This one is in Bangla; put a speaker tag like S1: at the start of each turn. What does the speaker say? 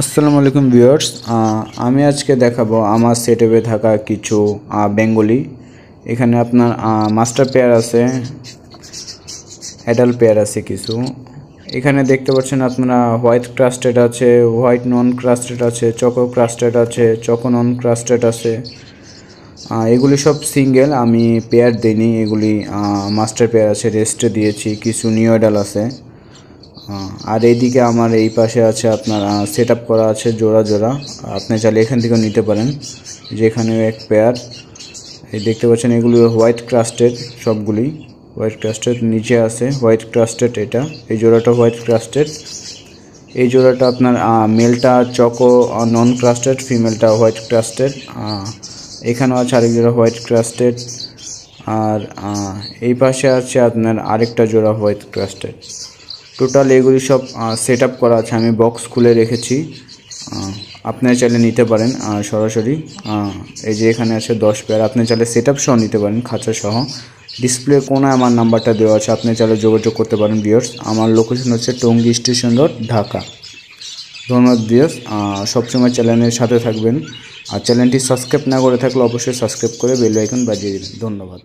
S1: আসসালামু আলাইকুম ভিউয়ার্স আমি আজকে দেখাবো আমার সেটআপে থাকা কিছু বেঙ্গলি। এখানে আপনার মাস্টার পেয়ার আছে, অ্যাডাল্ট পেয়ার আছে কিছু। এখানে দেখতে পাচ্ছেন আপনারা হোয়াইট ক্রাস্টেড আছে, হোয়াইট নন ক্রাস্টেড আছে, চকো ক্রাস্টেড আছে, চকো নন ক্রাস্টেড আছে। এগুলি সব সিঙ্গেল, আমি পেয়ার দিইনি, এগুলি মাস্টার পেয়ার আছে, রেস্টে দিয়েছি, কিছু নিউ অ্যাডাল আছে। আর এইদিকে আমার এই পাশে আছে আপনার সেট করা আছে জোড়া জোড়া। আপনি চাইলে এখান থেকেও নিতে পারেন। যেখানে এক পেয়ার এই দেখতে পাচ্ছেন, এগুলি হোয়াইট ক্রাস্টেড সবগুলি। হোয়াইট ক্রাস্টেড নিচে আছে হোয়াইট ক্রাস্টেড এটা। এই জোড়াটা হোয়াইট ক্রাস্টেড এই জোড়াটা আপনার মেলটা চকো নন ক্রাস্টেড ফিমেলটা হোয়াইট ক্রাস্টেড এখানেও আছে আরেক জোড়া হোয়াইট ক্রাস্টেড আর এই পাশে আছে আপনার আরেকটা জোড়া হোয়াইট ক্রাস্টেড টোটাল এগুলি সব সেট করা আছে, আমি বক্স খুলে রেখেছি। আপনারা চাইলে নিতে পারেন সরাসরি। এই যে এখানে আছে দশ পেয়ার আপনি চাইলে সেট সহ নিতে পারেন, খাঁচা সহ। ডিসপ্লে কোনায় আমার নাম্বারটা দেওয়া আছে, আপনি চাইলে যোগাযোগ করতে পারেন বিয়ার্স আমার লোকেশন হচ্ছে টঙ্গি স্টেশন রোড, ঢাকা। ধন্যবাদ বিয়ার্স সবসময় চ্যানেলের সাথে থাকবেন। আর চ্যানেলটি সাবস্ক্রাইব না করে থাকলে অবশ্যই সাবস্ক্রাইব করে বেল আইকন বাজিয়ে দেবেন। ধন্যবাদ।